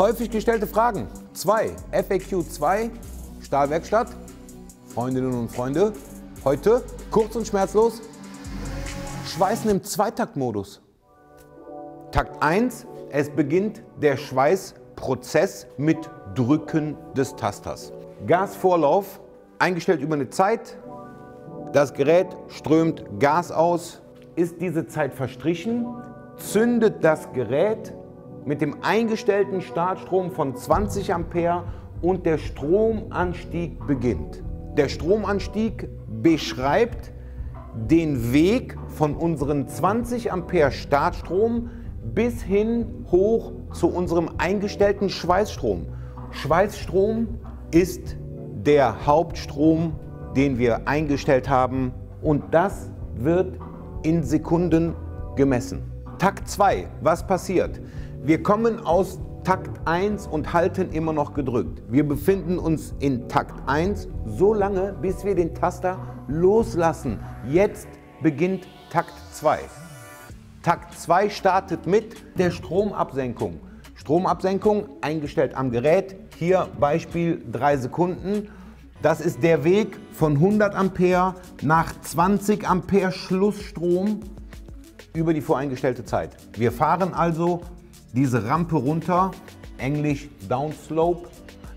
Häufig gestellte Fragen. 2. FAQ 2. Stahlwerkstatt. Freundinnen und Freunde. Heute kurz und schmerzlos. Schweißen im Zweitaktmodus. Takt 1. Es beginnt der Schweißprozess mit Drücken des Tasters. Gasvorlauf eingestellt über eine Zeit. Das Gerät strömt Gas aus. Ist diese Zeit verstrichen, zündet das Gerät mit dem eingestellten Startstrom von 20 Ampere und der Stromanstieg beginnt. Der Stromanstieg beschreibt den Weg von unseren 20 Ampere Startstrom bis hin hoch zu unserem eingestellten Schweißstrom. Schweißstrom ist der Hauptstrom, den wir eingestellt haben und das wird in Sekunden gemessen. Takt 2, was passiert? Wir kommen aus Takt 1 und halten immer noch gedrückt. Wir befinden uns in Takt 1 so lange, bis wir den Taster loslassen. Jetzt beginnt Takt 2. Takt 2 startet mit der Stromabsenkung. Stromabsenkung eingestellt am Gerät. Hier Beispiel 3 Sekunden. Das ist der Weg von 100 Ampere nach 20 Ampere Schlussstrom über die voreingestellte Zeit. Wir fahren also diese Rampe runter, englisch Downslope.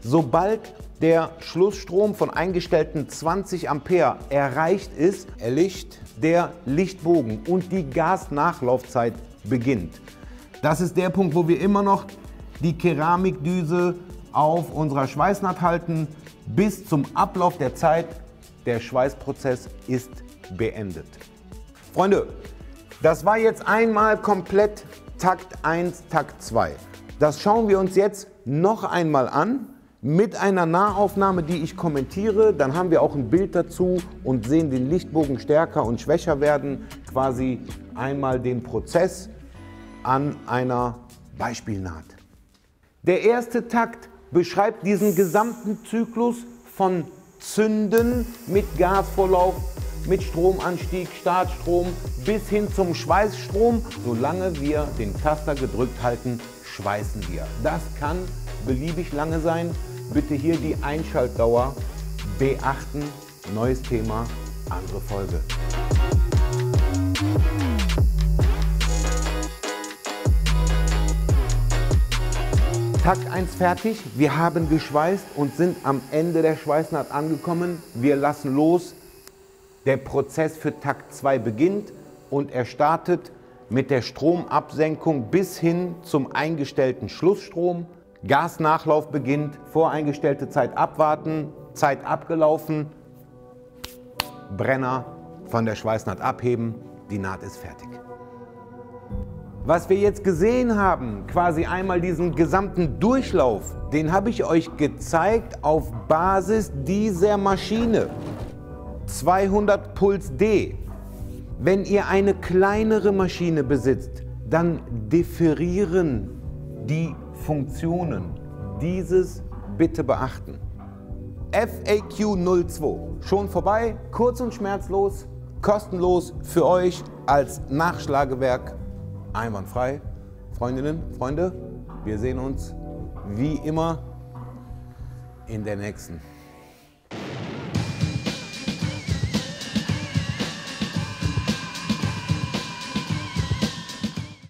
Sobald der Schlussstrom von eingestellten 20 Ampere erreicht ist, erlischt der Lichtbogen und die Gasnachlaufzeit beginnt. Das ist der Punkt, wo wir immer noch die Keramikdüse auf unserer Schweißnaht halten. Bis zum Ablauf der Zeit, der Schweißprozess ist beendet. Freunde, das war jetzt einmal komplett Takt 1, Takt 2. Das schauen wir uns jetzt noch einmal an mit einer Nahaufnahme, die ich kommentiere. Dann haben wir auch ein Bild dazu und sehen den Lichtbogen stärker und schwächer werden. Quasi einmal den Prozess an einer Beispielnaht. Der erste Takt beschreibt diesen gesamten Zyklus von Zünden mit Gasvorlauf mit Stromanstieg, Startstrom bis hin zum Schweißstrom. Solange wir den Taster gedrückt halten, schweißen wir. Das kann beliebig lange sein. Bitte hier die Einschaltdauer beachten. Neues Thema, andere Folge. Takt 1 fertig. Wir haben geschweißt und sind am Ende der Schweißnaht angekommen. Wir lassen los. Der Prozess für Takt 2 beginnt und er startet mit der Stromabsenkung bis hin zum eingestellten Schlussstrom. Gasnachlauf beginnt, voreingestellte Zeit abwarten, Zeit abgelaufen, Brenner von der Schweißnaht abheben, die Naht ist fertig. Was wir jetzt gesehen haben, quasi einmal diesen gesamten Durchlauf, den habe ich euch gezeigt auf Basis dieser Maschine. 200 Puls D. Wenn ihr eine kleinere Maschine besitzt, dann differieren die Funktionen. Dieses bitte beachten. FAQ 02. Schon vorbei, kurz und schmerzlos, kostenlos für euch als Nachschlagewerk. Einwandfrei. Freundinnen, Freunde, wir sehen uns wie immer in der nächsten.